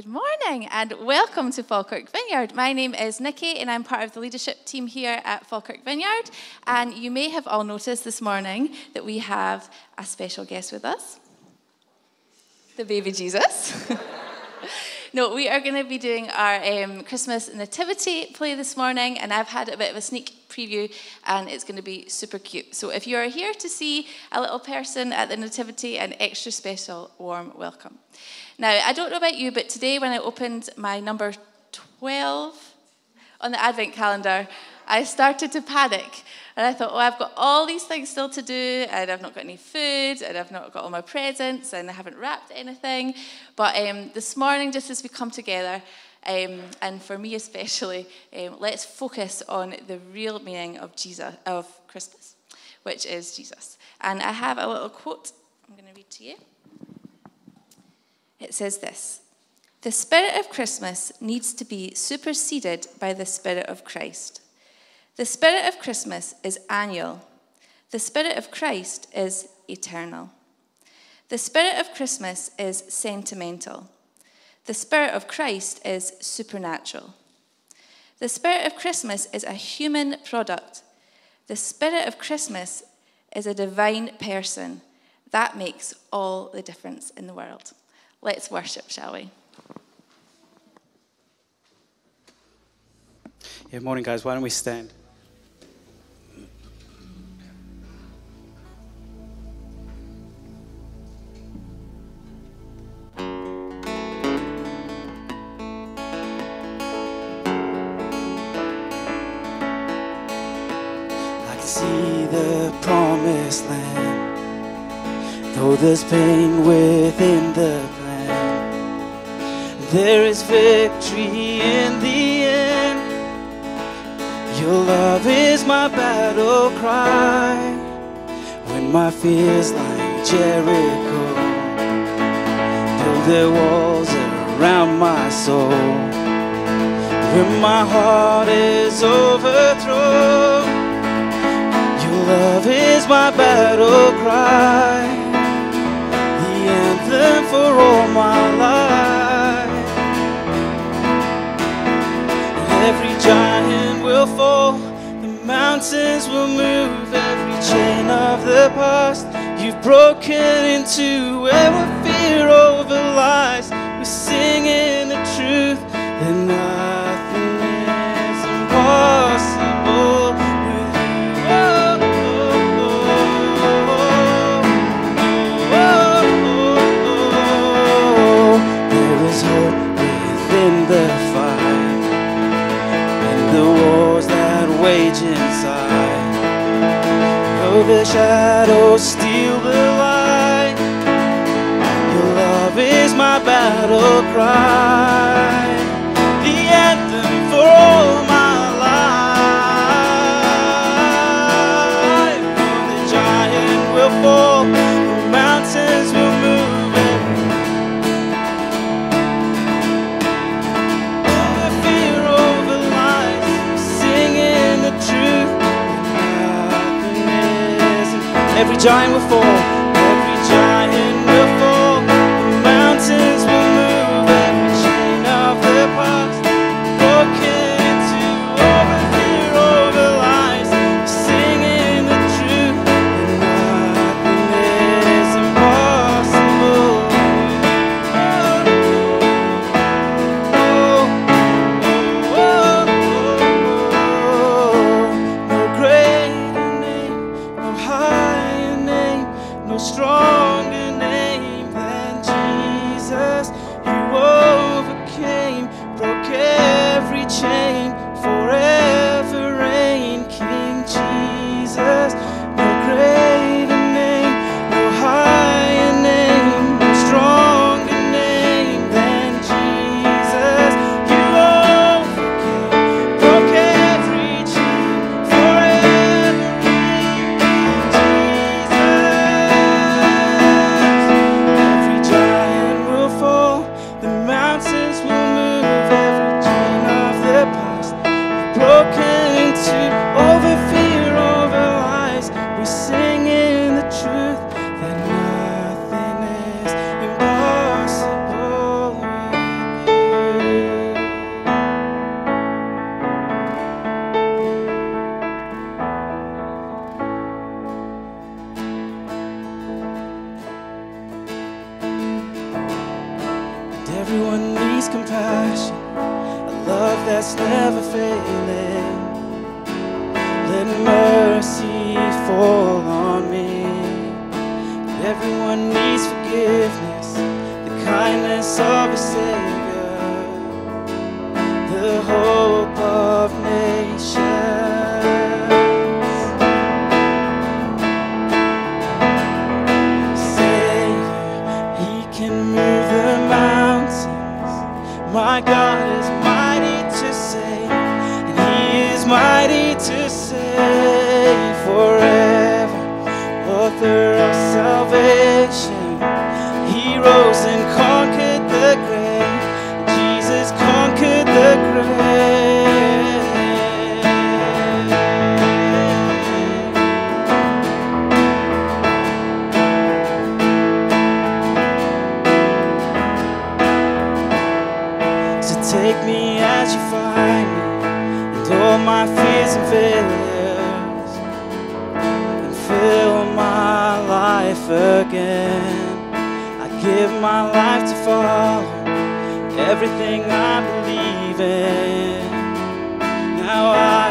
Good morning and welcome to Falkirk Vineyard. My name is Nikki and I'm part of the leadership team here at Falkirk Vineyard. And you may have all noticed this morning that we have a special guest with us the baby Jesus. no, we are going to be doing our um, Christmas nativity play this morning, and I've had a bit of a sneak preview, and it's going to be super cute. So if you are here to see a little person at the nativity, an extra special warm welcome. Now, I don't know about you, but today when I opened my number 12 on the Advent calendar, I started to panic. And I thought, oh, I've got all these things still to do, and I've not got any food, and I've not got all my presents, and I haven't wrapped anything. But um, this morning, just as we come together, um, and for me especially, um, let's focus on the real meaning of Jesus, of Christmas, which is Jesus. And I have a little quote I'm going to read to you. It says this The spirit of Christmas needs to be superseded by the spirit of Christ. The spirit of Christmas is annual, the spirit of Christ is eternal. The spirit of Christmas is sentimental. The spirit of Christ is supernatural. The spirit of Christmas is a human product. The spirit of Christmas is a divine person. That makes all the difference in the world. Let's worship, shall we? Yeah, morning, guys. Why don't we stand? Promised land, though there's pain within the plan, there is victory in the end. Your love is my battle cry when my fears like Jericho build their walls around my soul. When my heart is overthrown, love is my battle cry, the anthem for all my life. Every giant will fall, the mountains will move, every chain of the past you've broken into. Where fear over lies, we're singing the truth. That nothing the shadows steal the light, your love is my battle cry, giant will Everyone needs compassion, a love that's never failing. Let mercy fall on me. Everyone needs forgiveness, the kindness of a Savior. my life to follow everything I believe in. Now I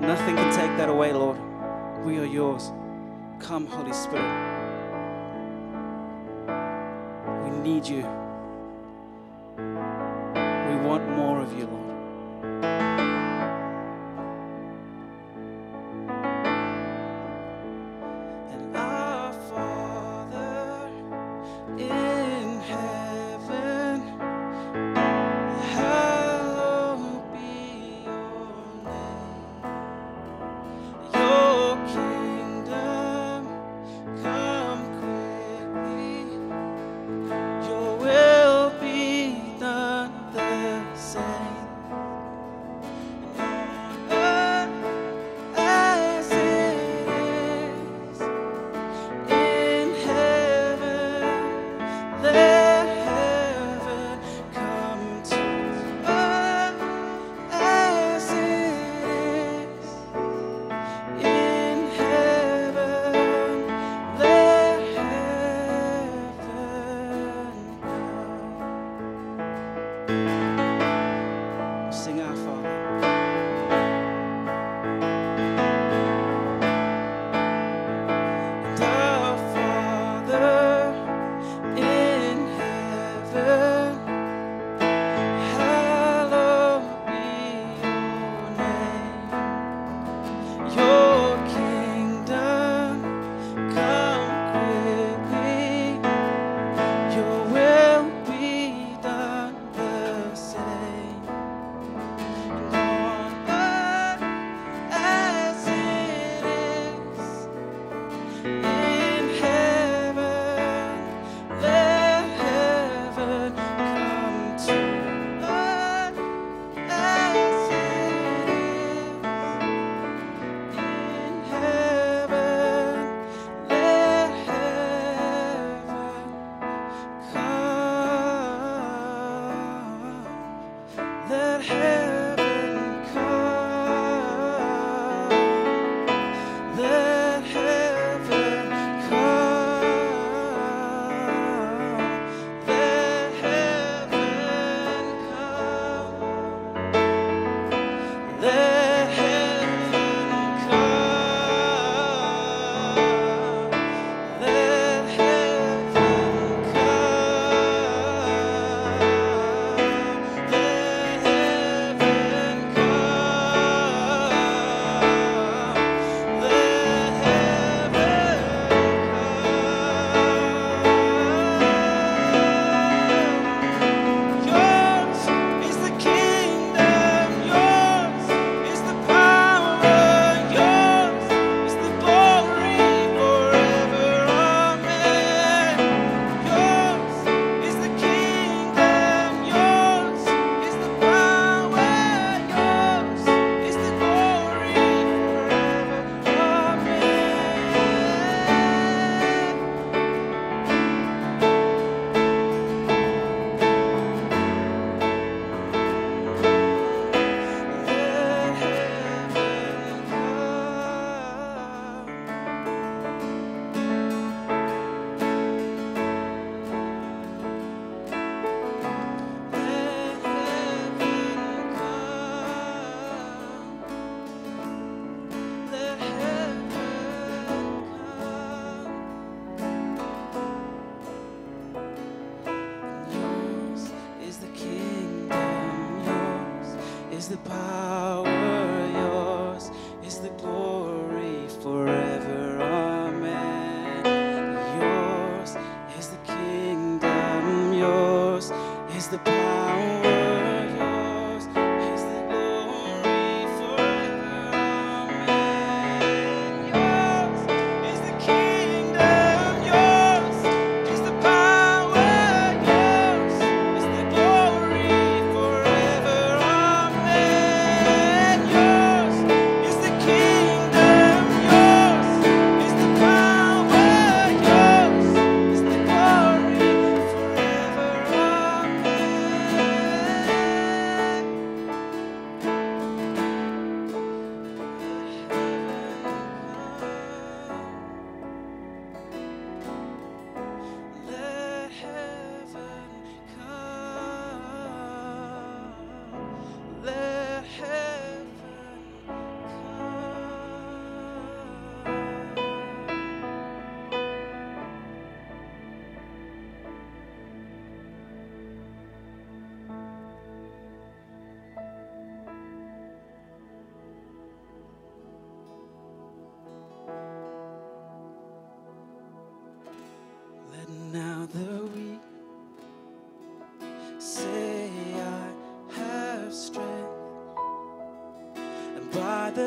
Nothing can take that away, Lord. We are yours. Come, Holy Spirit. We need you.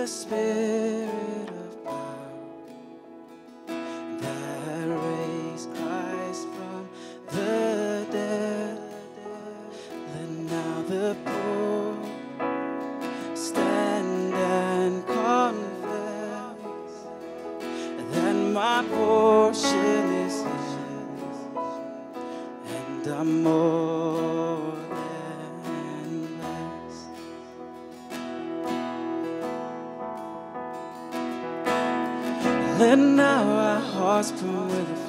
The Spirit burn with a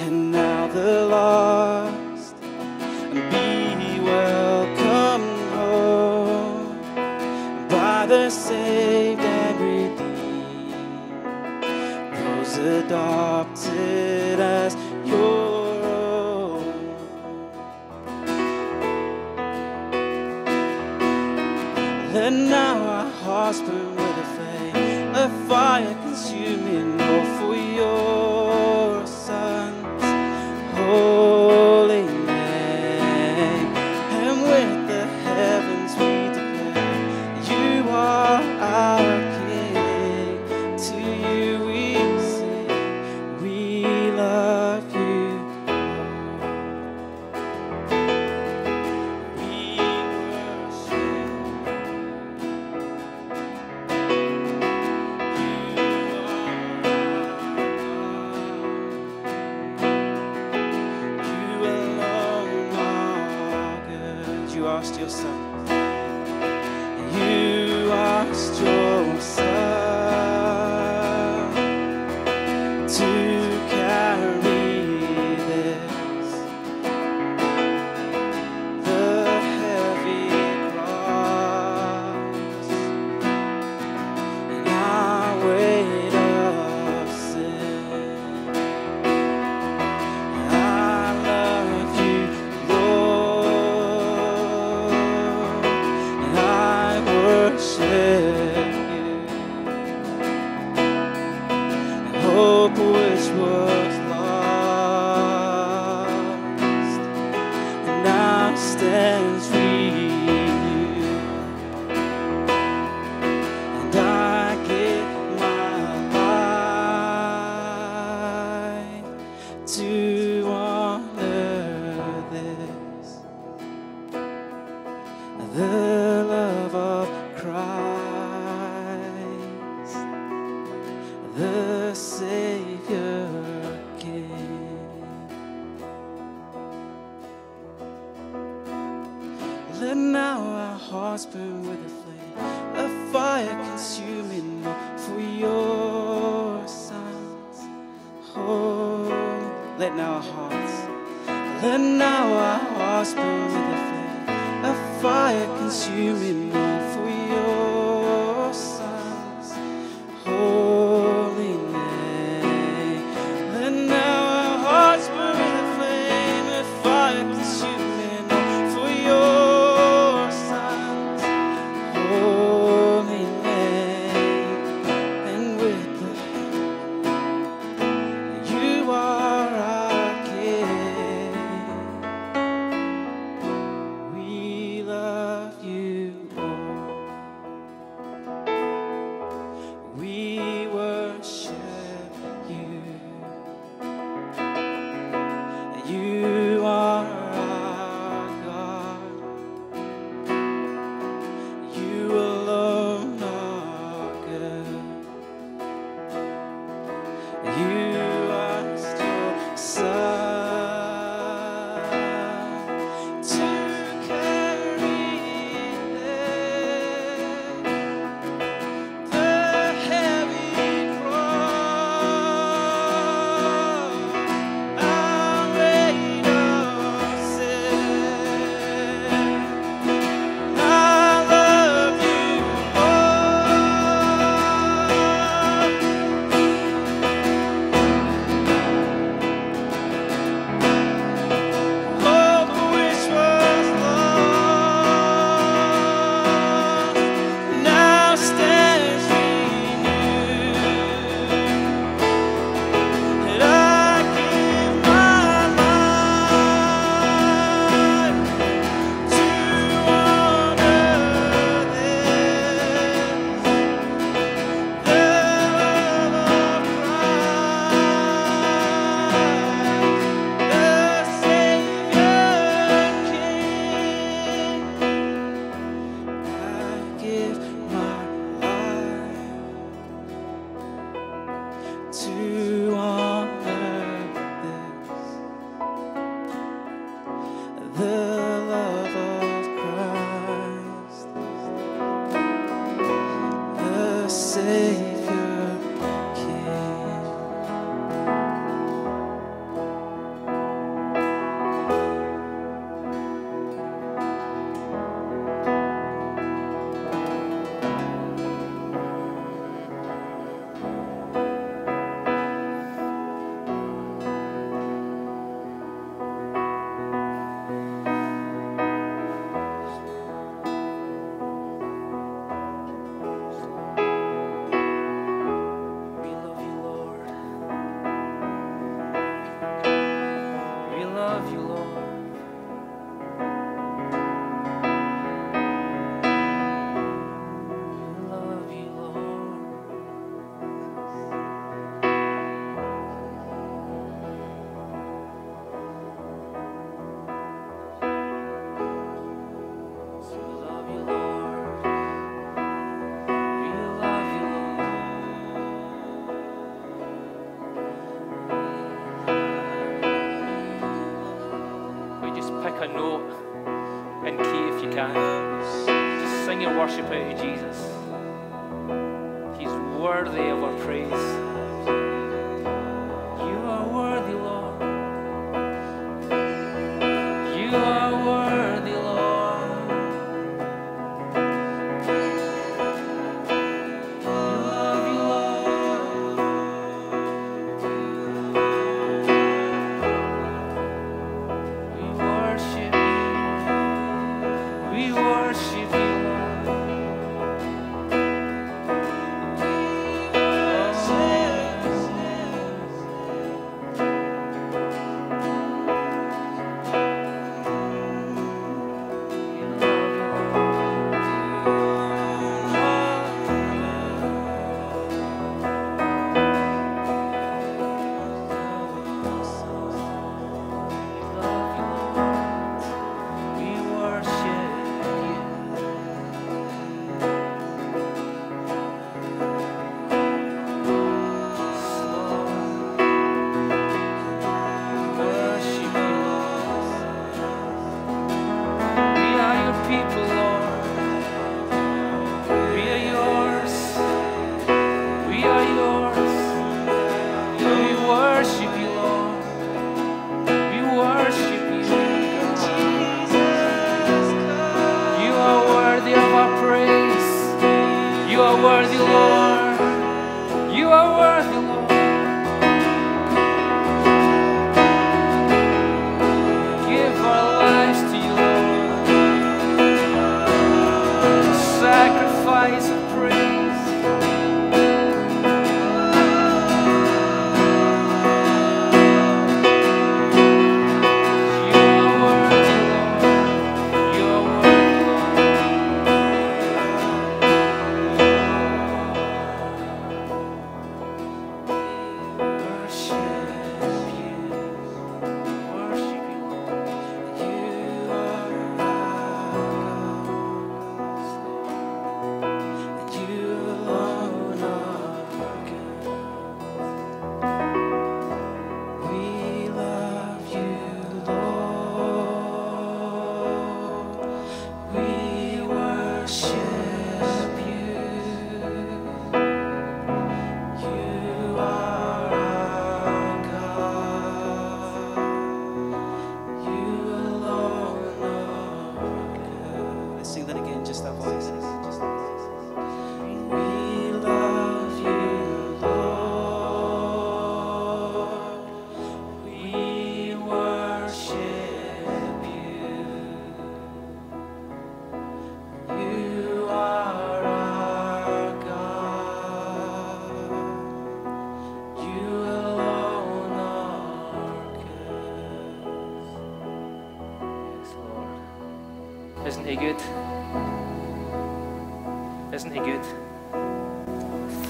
and now the lost be welcome home by the saved and redeemed, those adopted.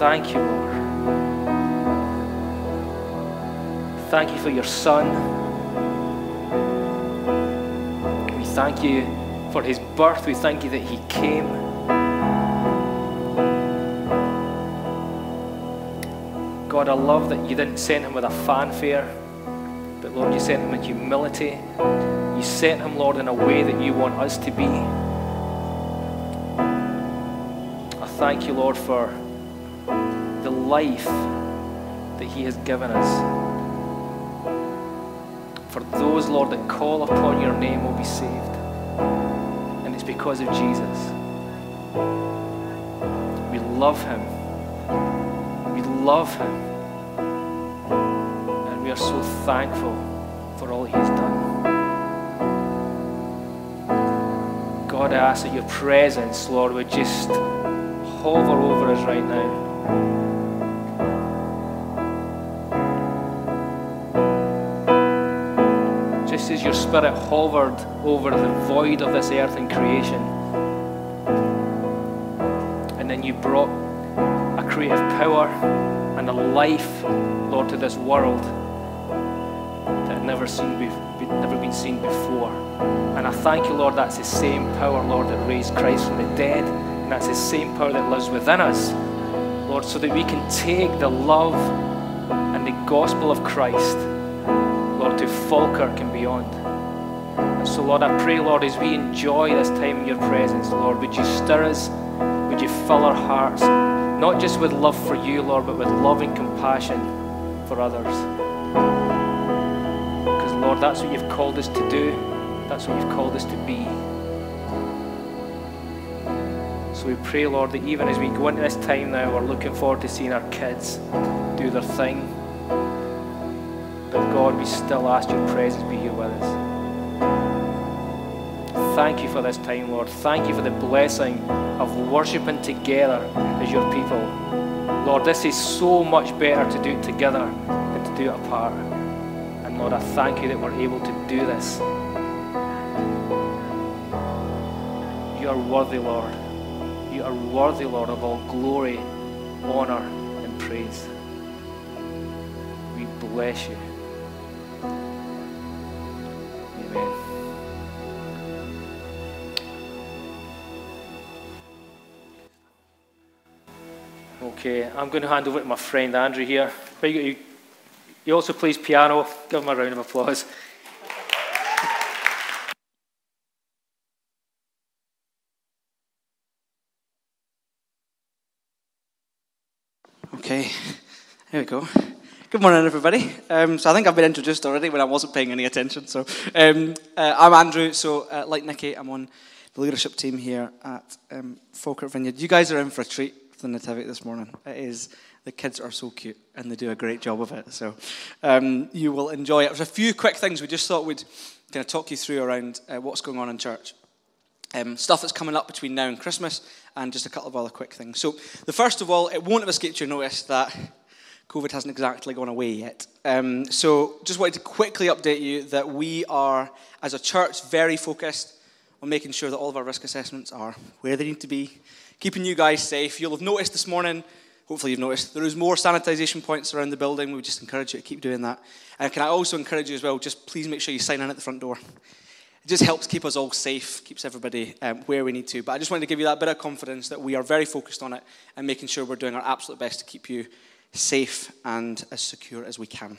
Thank you, Lord. Thank you for your Son. We thank you for His birth. We thank you that He came. God, I love that you didn't send Him with a fanfare, but Lord, you sent Him in humility. You sent Him, Lord, in a way that you want us to be. I thank you, Lord, for life that He has given us. For those, Lord, that call upon your name will be saved. And it's because of Jesus. We love Him. We love Him. And we are so thankful for all He's done. God, I ask that your presence, Lord, would just hover over us right now. As your spirit hovered over the void of this earth and creation. And then you brought a creative power and a life, Lord, to this world that had never, seen be- never been seen before. And I thank you, Lord, that's the same power, Lord, that raised Christ from the dead. And that's the same power that lives within us, Lord, so that we can take the love and the gospel of Christ, to Falkirk and beyond. And so, Lord, I pray, Lord, as we enjoy this time in your presence, Lord, would you stir us? Would you fill our hearts, not just with love for you, Lord, but with loving compassion for others? Because, Lord, that's what you've called us to do, that's what you've called us to be. So we pray, Lord, that even as we go into this time now, we're looking forward to seeing our kids do their thing. God, we still ask your presence be here with us. Thank you for this time, Lord. Thank you for the blessing of worshiping together as your people. Lord, this is so much better to do it together than to do it apart. And Lord, I thank you that we're able to do this. You are worthy, Lord. You are worthy, Lord, of all glory, honor, and praise. We bless you. Okay, I'm going to hand over to my friend Andrew here. You also plays piano. Give him a round of applause. Okay, here we go. Good morning, everybody. Um, so I think I've been introduced already when I wasn't paying any attention. So um, uh, I'm Andrew. So uh, like Nikki, I'm on the leadership team here at um, Falkirk Vineyard. You guys are in for a treat for the nativity this morning. It is the kids are so cute and they do a great job of it. So um, you will enjoy it. There's a few quick things we just thought we'd kind of talk you through around uh, what's going on in church. Um, stuff that's coming up between now and Christmas, and just a couple of other quick things. So, the first of all, it won't have escaped your notice that COVID hasn't exactly gone away yet. Um, so, just wanted to quickly update you that we are, as a church, very focused on making sure that all of our risk assessments are where they need to be, keeping you guys safe. You'll have noticed this morning, hopefully, you've noticed, there is more sanitisation points around the building. We just encourage you to keep doing that. And can I also encourage you as well, just please make sure you sign in at the front door. It just helps keep us all safe, keeps everybody um, where we need to. But I just wanted to give you that bit of confidence that we are very focused on it and making sure we're doing our absolute best to keep you safe and as secure as we can.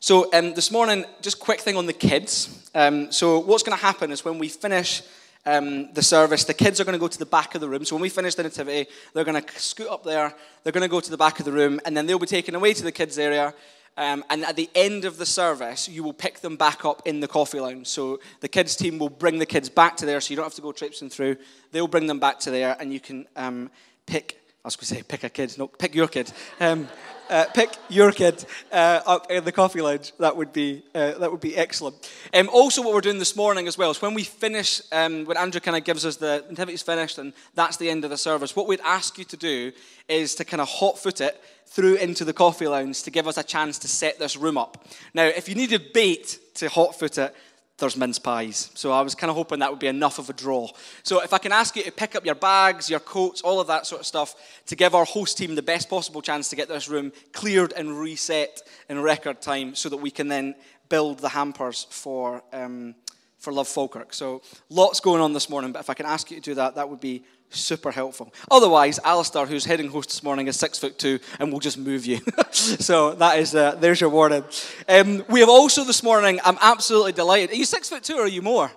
So um, this morning, just quick thing on the kids. Um, so what's going to happen is when we finish um, the service, the kids are going to go to the back of the room. So when we finish the nativity, they're going to scoot up there. They're going to go to the back of the room, and then they'll be taken away to the kids area. Um, and at the end of the service, you will pick them back up in the coffee lounge. So the kids team will bring the kids back to there, so you don't have to go traipsing through. They'll bring them back to there, and you can um, pick. I was going to say pick a kid. No, pick your kid. Um, uh, pick your kid uh, up in the coffee lounge. That would be uh, that would be excellent. Um, also, what we're doing this morning as well is when we finish, um, when Andrew kind of gives us the nativity's finished and that's the end of the service. What we'd ask you to do is to kind of hot foot it through into the coffee lounge to give us a chance to set this room up. Now, if you needed bait to hot foot it, there's mince pies. So I was kind of hoping that would be enough of a draw. So if I can ask you to pick up your bags, your coats, all of that sort of stuff to give our host team the best possible chance to get this room cleared and reset in record time so that we can then build the hampers for, um, for Love Falkirk. So lots going on this morning, but if I can ask you to do that, that would be super helpful. Otherwise, Alistair, who's heading host this morning, is six foot two and we'll just move you. so that is uh, there's your warning. Um, we have also this morning. I'm absolutely delighted. Are you six foot two or are you more?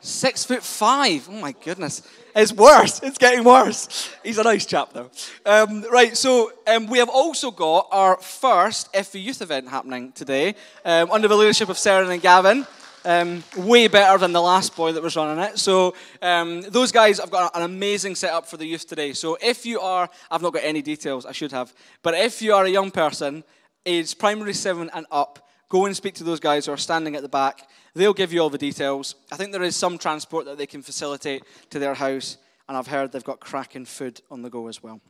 Six foot five. Oh my goodness. It's worse. It's getting worse. He's a nice chap, though. Um, right, so um, we have also got our first FV Youth event happening today um, under the leadership of Sarah and Gavin. Um, way better than the last boy that was running it. So um, those guys have got an amazing setup for the youth today. So if you are, I've not got any details, I should have, but if you are a young person, aged primary seven and up, go and speak to those guys who are standing at the back. They'll give you all the details. I think there is some transport that they can facilitate to their house, and I've heard they've got cracking food on the go as well.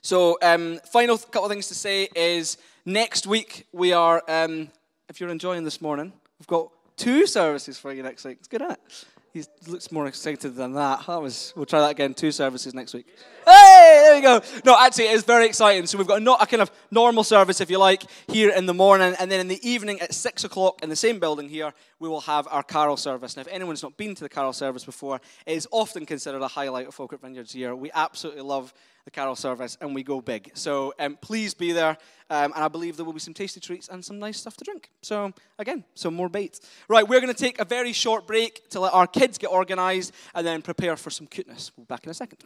So, um, final couple of things to say is next week we are, um, if you're enjoying this morning, we've got two services for you next week. It's good, isn't it? He looks more excited than that. That was. We'll try that again. Two services next week. Hey, there we go. No, actually, it is very exciting. So we've got a, not a kind of normal service, if you like, here in the morning, and then in the evening at six o'clock in the same building here, we will have our carol service. Now, if anyone's not been to the carol service before, it is often considered a highlight of Falkirk Vineyard's year. We absolutely love the carol service, and we go big. So um, please be there. Um, and I believe there will be some tasty treats and some nice stuff to drink. So, again, some more bait. Right, we're going to take a very short break to let our kids get organized and then prepare for some cuteness. We'll be back in a second.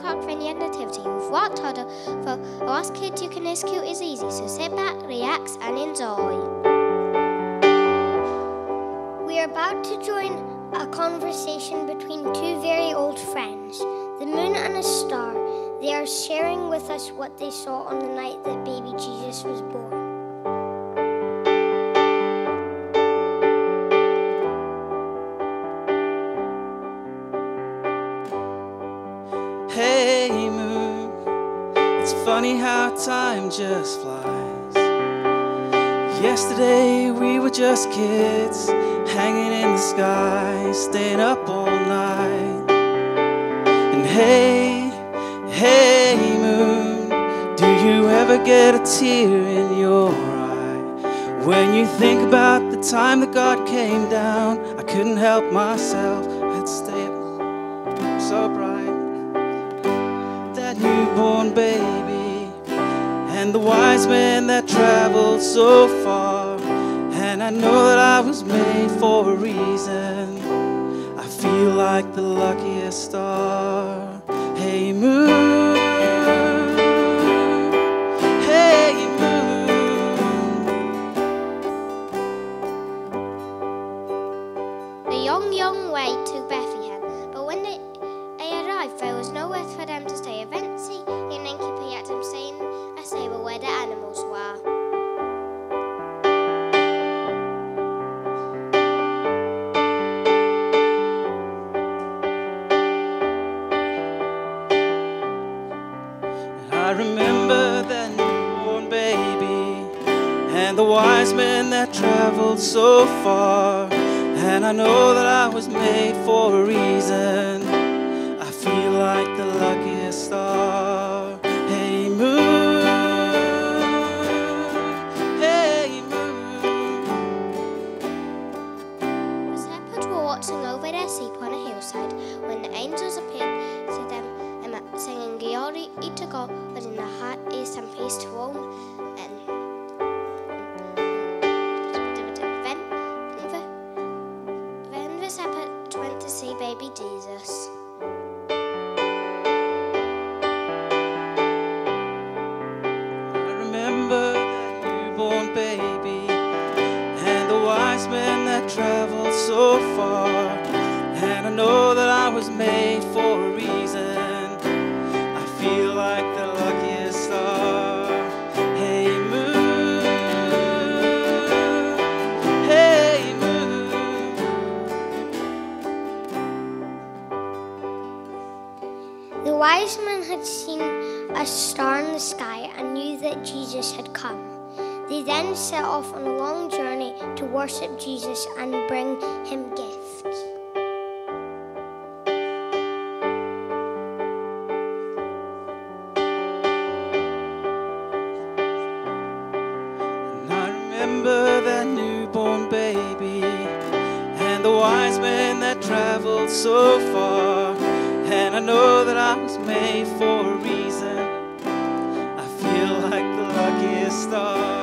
Vineyard Nativity. We've worked harder for us kids you can as is easy, so sit back, relax, and enjoy. We are about to join a conversation between two very old friends, the moon and a star. They are sharing with us what they saw on the night that baby Jesus was born. How time just flies. Yesterday we were just kids, hanging in the sky, staying up all night. And hey, hey, moon, do you ever get a tear in your eye? When you think about the time that God came down, I couldn't help myself, I'd stay so bright that newborn baby and the wise men that traveled so far. And I know that I was made for a reason. I feel like the luckiest star. Remember that newborn baby and the wise men that traveled so far. And I know that I was made for a reason. I feel like the luckiest star.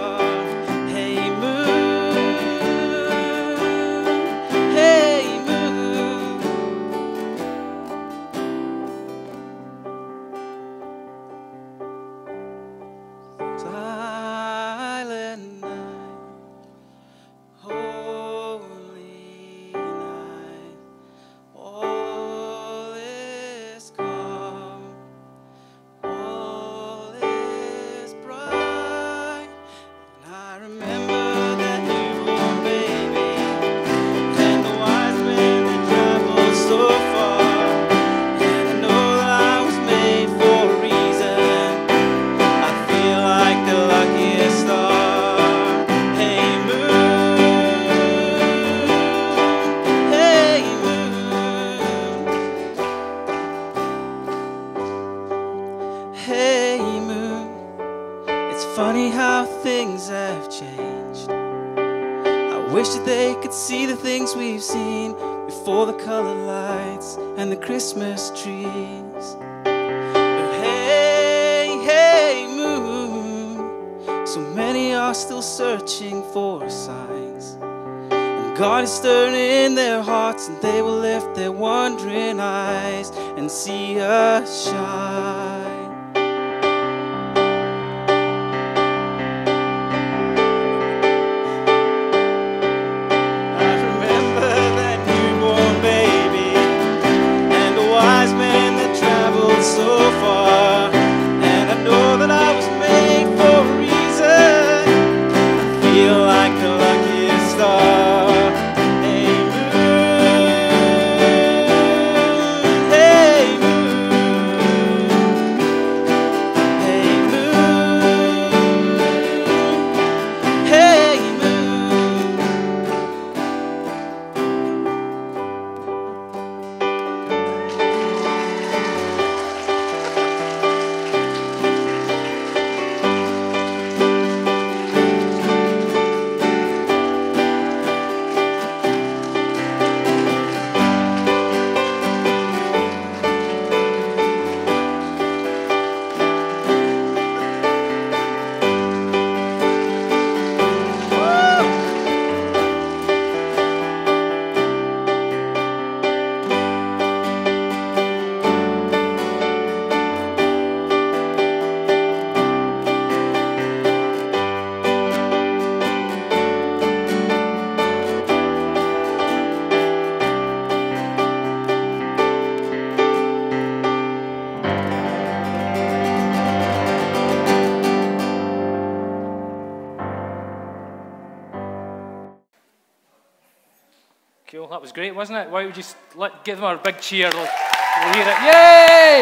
Let, give them a big cheer? We'll, we'll hear it. Yay!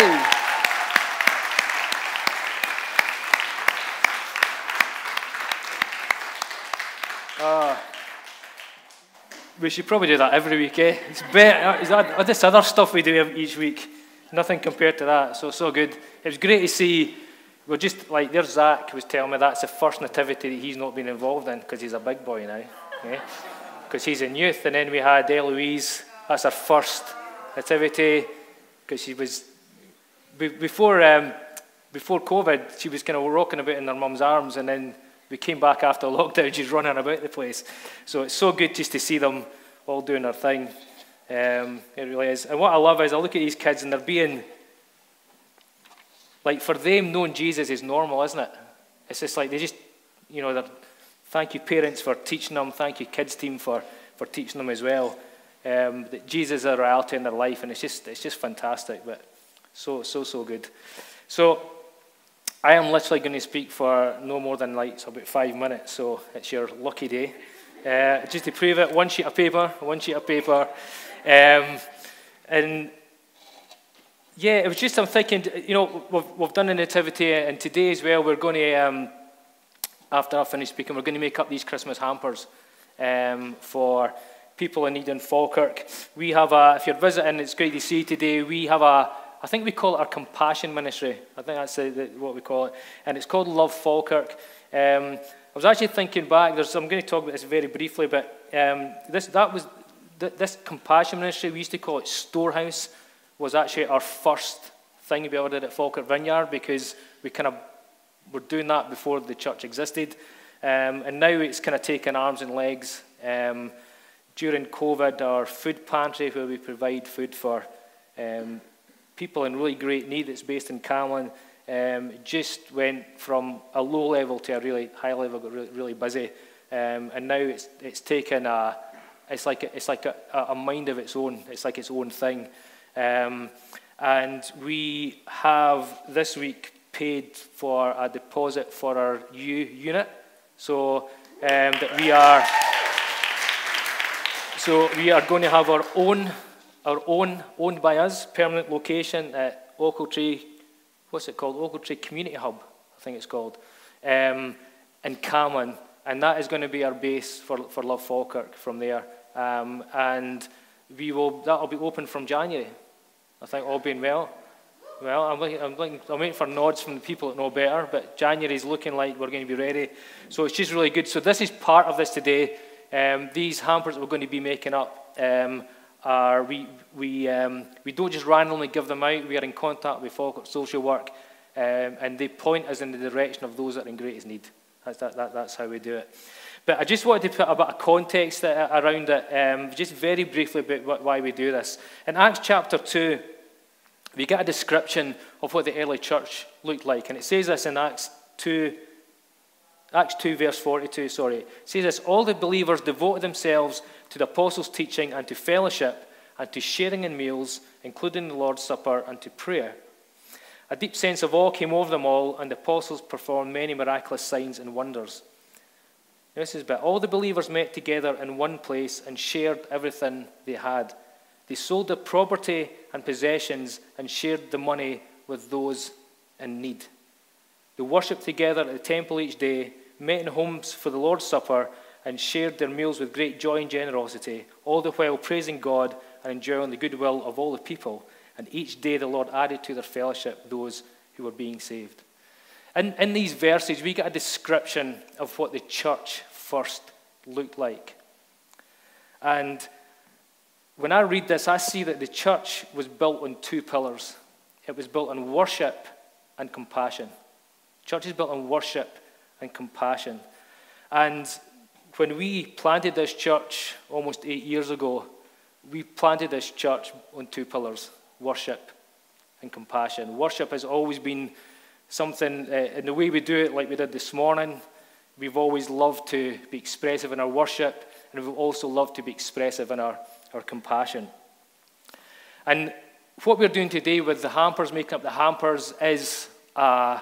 Ah. we should probably do that every week, eh? It's better. Is that this other stuff we do each week? Nothing compared to that. So so good. It was great to see. We're just like there's Zach was telling me that's the first nativity that he's not been involved in because he's a big boy now. Eh? because he's in youth. And then we had Eloise, that's her first nativity, because she was, before, um, before COVID, she was kind of rocking about in her mum's arms, and then we came back after lockdown, she's running about the place. So it's so good just to see them all doing their thing. Um, it really is. And what I love is I look at these kids and they're being, like for them, knowing Jesus is normal, isn't it? It's just like they just, you know, they're, thank you parents for teaching them. Thank you kids team for, for teaching them as well. Um, that Jesus is a reality in their life, and it's just it's just fantastic. But so so so good. So I am literally going to speak for no more than like so about five minutes. So it's your lucky day. Uh, just to prove it, one sheet of paper, one sheet of paper, um, and yeah, it was just I'm thinking, you know, we've, we've done a nativity, and today as well we're going to, um, after I finish speaking, we're going to make up these Christmas hampers um, for people in need in Falkirk. We have a, if you're visiting, it's great to see you today. We have a, I think we call it our compassion ministry. I think that's the, the, what we call it, and it's called Love Falkirk. Um, I was actually thinking back. There's, I'm going to talk about this very briefly, but um, this that was th- this compassion ministry. We used to call it Storehouse was actually our first thing we ever did at Falkirk Vineyard because we kind of were doing that before the church existed. Um, and now it's kind of taken arms and legs. Um, during COVID, our food pantry, where we provide food for um, people in really great need, that's based in Camelon, um, just went from a low level to a really high level, got really, really busy. Um, and now it's, it's taken a, it's like, a, it's like a, a mind of its own. It's like its own thing. Um, and we have this week paid for a deposit for our U unit. So um, that we are, so we are going to have our own, our own, owned by us, permanent location at Ochiltree, what's it called? Ochiltree Community Hub, I think it's called, um, in Camelon. And that is going to be our base for, for Love Falkirk from there. Um, and we will, that will be open from January. I think all being well. Well, I'm, looking, I'm, looking, I'm waiting for nods from the people that know better, but January is looking like we're going to be ready. So it's just really good. So this is part of this today. Um, these hampers that we're going to be making up um, are we, we, um, we don't just randomly give them out. We are in contact with Social Work, um, and they point us in the direction of those that are in greatest need. That's, that, that, that's how we do it. But I just wanted to put a bit of context around it, um, just very briefly about why we do this. In Acts chapter 2, we get a description of what the early church looked like. And it says this in Acts 2, Acts 2, verse 42, sorry. Says this All the believers devoted themselves to the apostles' teaching and to fellowship and to sharing in meals, including the Lord's Supper and to prayer. A deep sense of awe came over them all, and the apostles performed many miraculous signs and wonders. This is but all the believers met together in one place and shared everything they had. They sold their property and possessions and shared the money with those in need. They worshipped together at the temple each day, met in homes for the Lord's Supper, and shared their meals with great joy and generosity, all the while praising God and enjoying the goodwill of all the people. And each day the Lord added to their fellowship those who were being saved. In, in these verses, we get a description of what the church first looked like. And when I read this, I see that the church was built on two pillars it was built on worship and compassion. Church is built on worship and compassion. And when we planted this church almost eight years ago, we planted this church on two pillars worship and compassion. Worship has always been something, uh, in the way we do it, like we did this morning, we've always loved to be expressive in our worship, and we've also loved to be expressive in our, our compassion. And what we're doing today with the hampers, making up the hampers, is uh,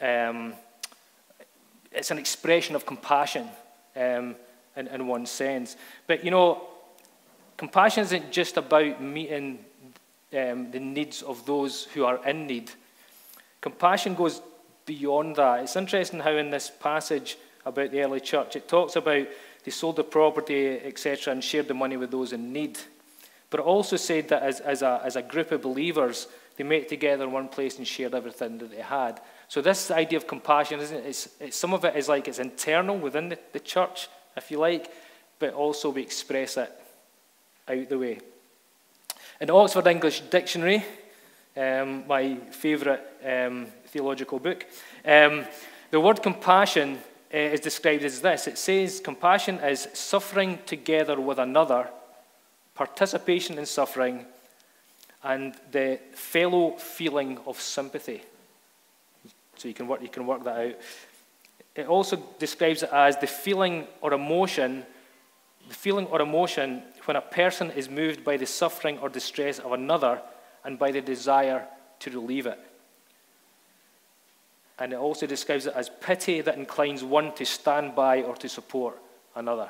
um, it's an expression of compassion um, in, in one sense. But you know, compassion isn't just about meeting um, the needs of those who are in need. Compassion goes beyond that. It's interesting how in this passage about the early church, it talks about they sold the property, etc., and shared the money with those in need. But it also said that as, as, a, as a group of believers, they met together in one place and shared everything that they had. So this idea of compassion, isn't it? It's, it's, some of it is like it's internal within the, the church, if you like, but also we express it out the way. In the Oxford English Dictionary, um, my favourite um, theological book, um, the word compassion uh, is described as this it says, compassion is suffering together with another, participation in suffering, and the fellow feeling of sympathy. So you can work, you can work that out. It also describes it as the feeling or emotion, the feeling or emotion when a person is moved by the suffering or distress of another and by the desire to relieve it. And it also describes it as pity that inclines one to stand by or to support another.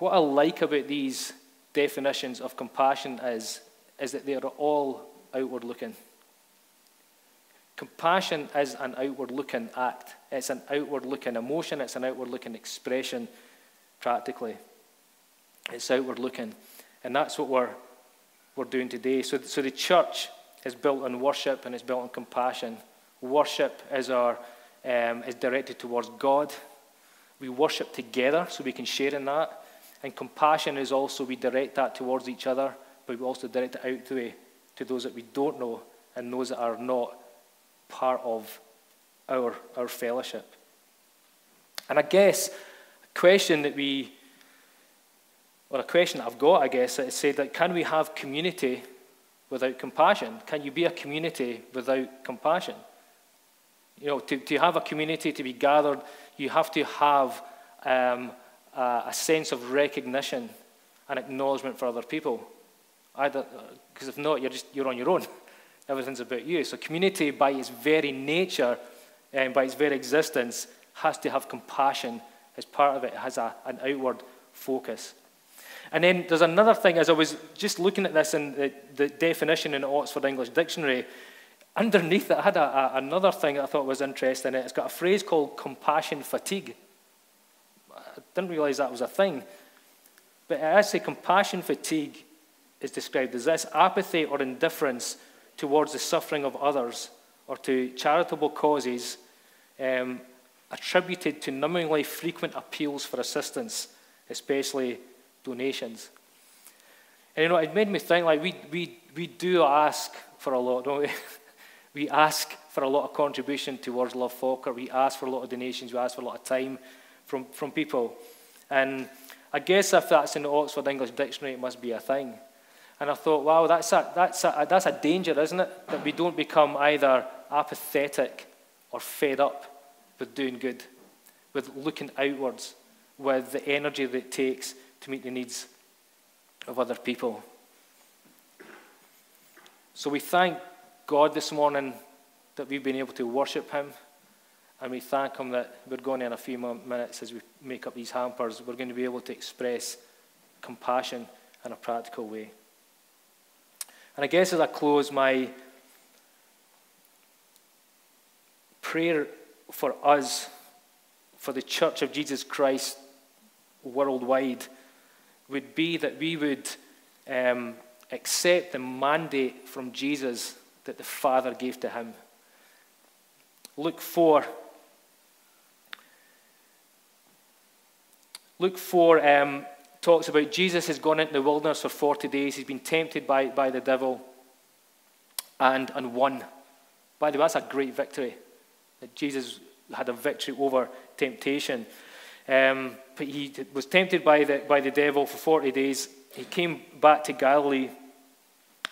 What I like about these definitions of compassion is, is that they are all outward looking. Compassion is an outward looking act, it's an outward looking emotion, it's an outward looking expression, practically. It's outward looking. And that's what we're, we're doing today. So, so the church is built on worship and it's built on compassion. Worship is, our, um, is directed towards God. We worship together so we can share in that. And compassion is also we direct that towards each other, but we also direct it out to, to those that we don't know and those that are not part of our, our fellowship. And I guess a question that we, or a question that I've got, I guess, is said that can we have community without compassion? Can you be a community without compassion? You know, to, to have a community, to be gathered, you have to have um, a, a, sense of recognition and acknowledgement for other people. Because if not, you're just you're on your own. Everything's about you. So community, by its very nature and by its very existence, has to have compassion as part of it. It has a, an outward focus. And then there's another thing, as I was just looking at this in the, the definition in the Oxford English Dictionary, underneath it, I had a, a, another thing that I thought was interesting. It's got a phrase called compassion fatigue. I didn't realize that was a thing. But actually, compassion fatigue is described as this apathy or indifference towards the suffering of others or to charitable causes um, attributed to numbingly frequent appeals for assistance, especially donations. And you know, it made me think like we, we, we do ask for a lot, don't we? we ask for a lot of contribution towards Love Falkirk. We ask for a lot of donations. We ask for a lot of time from, from people. And I guess if that's in the Oxford English Dictionary, it must be a thing. And I thought, wow, that's a, that's a, that's a danger, isn't it? That we don't become either apathetic or fed up with doing good, with looking outwards, with the energy that it takes to meet the needs of other people. So we thank God this morning that we've been able to worship Him. And we thank Him that we're going in a few minutes as we make up these hampers, we're going to be able to express compassion in a practical way. And I guess as I close, my prayer for us, for the Church of Jesus Christ worldwide, would be that we would um, accept the mandate from Jesus that the Father gave to him. Luke 4. Luke 4 um, talks about Jesus has gone into the wilderness for 40 days. He's been tempted by, by the devil and, and won. By the way, that's a great victory. That Jesus had a victory over temptation. Um, but he was tempted by the, by the devil for 40 days. He came back to Galilee.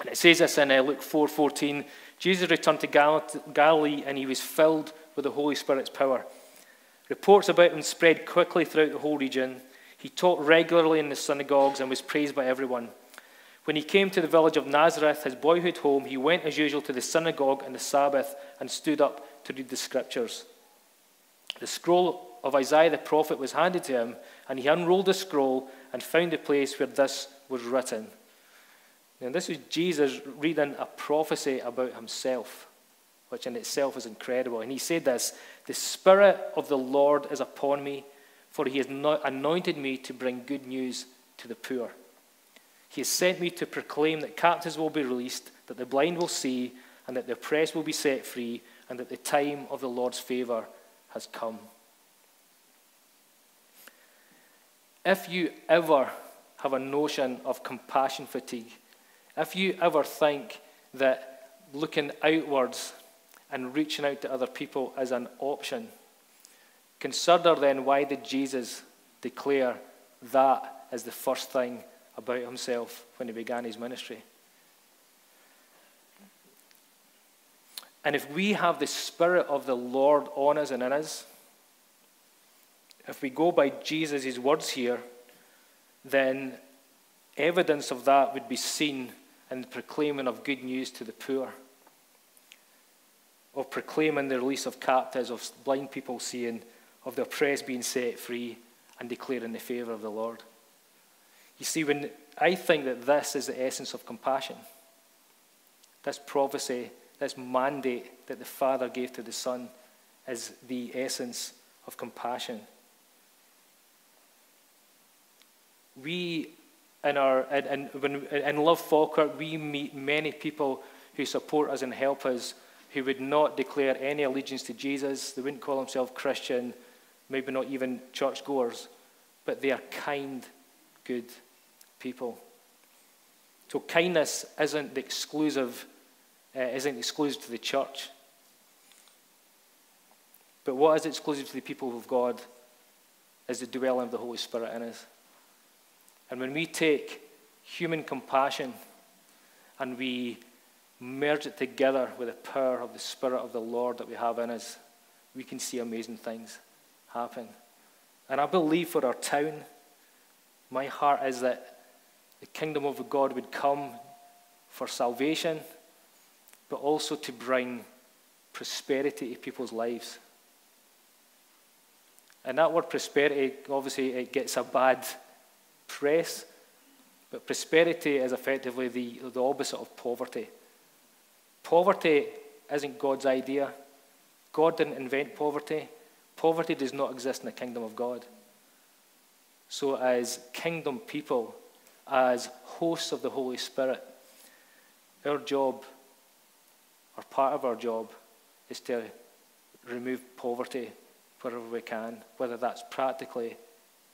And it says this in uh, Luke 4.14. Jesus returned to Gal- Galilee and he was filled with the Holy Spirit's power. Reports about him spread quickly throughout the whole region. He taught regularly in the synagogues and was praised by everyone. When he came to the village of Nazareth, his boyhood home, he went as usual to the synagogue on the Sabbath and stood up to read the scriptures. The scroll of Isaiah the prophet was handed to him, and he unrolled the scroll and found the place where this was written. Now, this was Jesus reading a prophecy about himself, which in itself is incredible. And he said this The Spirit of the Lord is upon me, for he has anointed me to bring good news to the poor. He has sent me to proclaim that captives will be released, that the blind will see, and that the oppressed will be set free, and that the time of the Lord's favor has come. If you ever have a notion of compassion fatigue, if you ever think that looking outwards and reaching out to other people is an option, consider then why did Jesus declare that as the first thing about himself when he began his ministry? And if we have the Spirit of the Lord on us and in us, if we go by Jesus' words here, then evidence of that would be seen in the proclaiming of good news to the poor, of proclaiming the release of captives, of blind people seeing, of the oppressed being set free, and declaring the favour of the Lord. You see, when I think that this is the essence of compassion, this prophecy, this mandate that the Father gave to the Son is the essence of compassion. we in our in, when, in Love Falkirk, we meet many people who support us and help us who would not declare any allegiance to Jesus. They wouldn't call themselves Christian, maybe not even churchgoers, but they are kind, good people. So kindness isn't exclusive, uh, isn't exclusive to the church. But what is exclusive to the people of God is the dwelling of the Holy Spirit in us. And when we take human compassion and we merge it together with the power of the Spirit of the Lord that we have in us, we can see amazing things happen. And I believe for our town, my heart is that the kingdom of God would come for salvation, but also to bring prosperity to people's lives. And that word prosperity, obviously, it gets a bad press. But prosperity is effectively the, the opposite of poverty. Poverty isn't God's idea. God didn't invent poverty. Poverty does not exist in the kingdom of God. So, as kingdom people, as hosts of the Holy Spirit, our job, or part of our job, is to remove poverty wherever we can, whether that's practically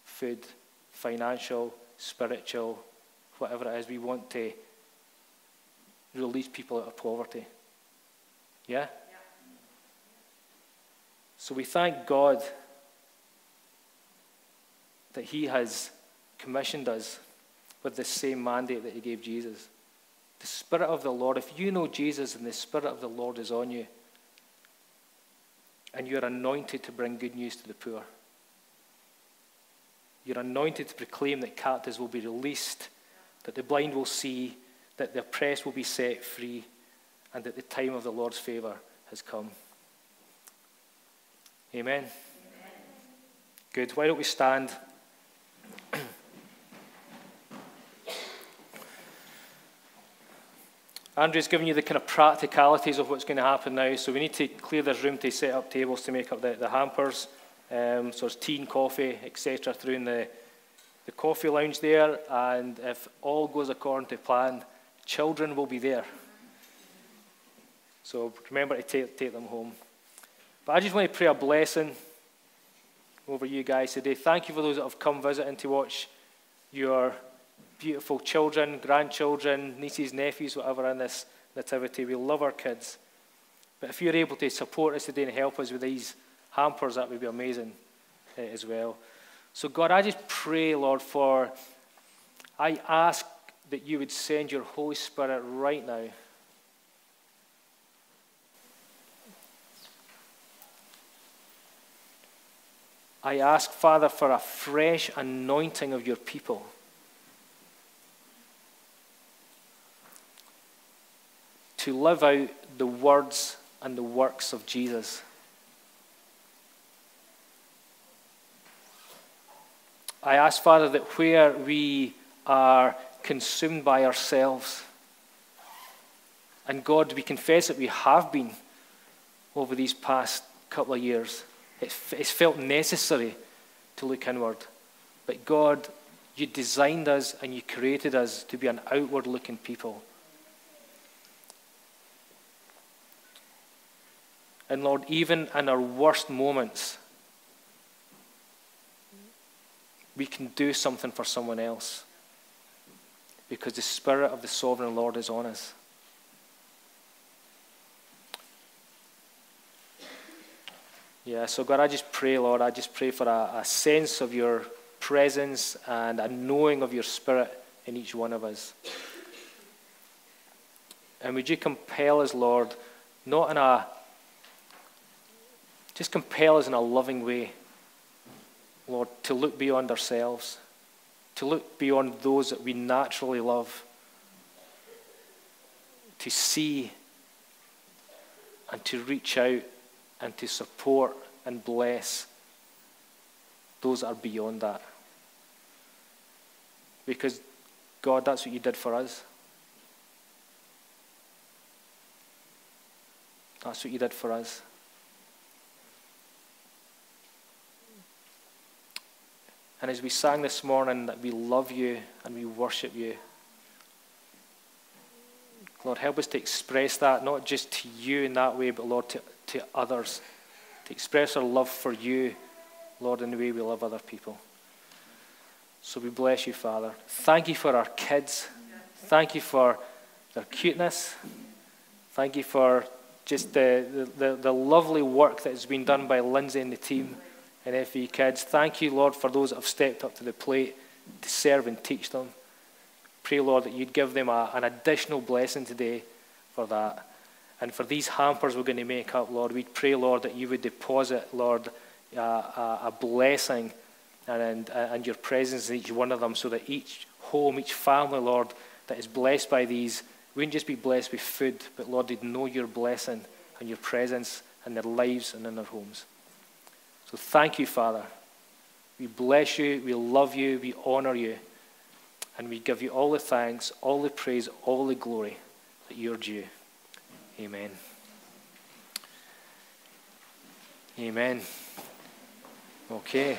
food, financial, spiritual, whatever it is. We want to release people out of poverty. Yeah? So we thank God that He has commissioned us with the same mandate that He gave Jesus. The Spirit of the Lord, if you know Jesus and the Spirit of the Lord is on you, and you're anointed to bring good news to the poor, you're anointed to proclaim that captives will be released, that the blind will see, that the oppressed will be set free, and that the time of the Lord's favor has come. Amen. Amen. Good. Why don't we stand? Andrew's given you the kind of practicalities of what's going to happen now. So we need to clear this room to set up tables to make up the, the hampers. Um, so there's tea and coffee, etc., through in the, the coffee lounge there. And if all goes according to plan, children will be there. So remember to take, take them home. But I just want to pray a blessing over you guys today. Thank you for those that have come visiting to watch your beautiful children, grandchildren, nieces, nephews, whatever in this nativity. We love our kids. But if you're able to support us today and help us with these hampers, that would be amazing uh, as well. So, God, I just pray, Lord, for, I ask that you would send your Holy Spirit right now. I ask, Father, for a fresh anointing of your people. to live out the words and the works of Jesus. I ask, Father, that where we are consumed by ourselves, and God, we confess that we have been over these past couple of years. It's felt necessary to look inward. But God, you designed us and you created us to be an outward looking people. And Lord, even in our worst moments, we can do something for someone else because the Spirit of the Sovereign Lord is on us. Yeah, so God, I just pray, Lord, I just pray for a, a sense of your presence and a knowing of your Spirit in each one of us. And would you compel us, Lord, not in a just compel us in a loving way, Lord, to look beyond ourselves, to look beyond those that we naturally love, to see and to reach out and to support and bless those that are beyond that. Because, God, that's what you did for us. That's what you did for us. And as we sang this morning, that we love you and we worship you. Lord, help us to express that, not just to you in that way, but Lord, to, to others. To express our love for you, Lord, in the way we love other people. So we bless you, Father. Thank you for our kids. Thank you for their cuteness. Thank you for just the, the, the lovely work that has been done by Lindsay and the team and FV kids. Thank you, Lord, for those that have stepped up to the plate to serve and teach them. Pray, Lord, that you'd give them a, an additional blessing today for that. And for these hampers we're going to make up, Lord, we pray, Lord, that you would deposit, Lord, uh, a, blessing and, and, and your presence in each one of them so that each home, each family, Lord, that is blessed by these wouldn't just be blessed with food, but Lord, they'd know your blessing and your presence in their lives and in their homes. So thank you, Father. We bless you, we love you, we honor you, and we give you all the thanks, all the praise, all the glory that you're due. Amen. Amen. Okay.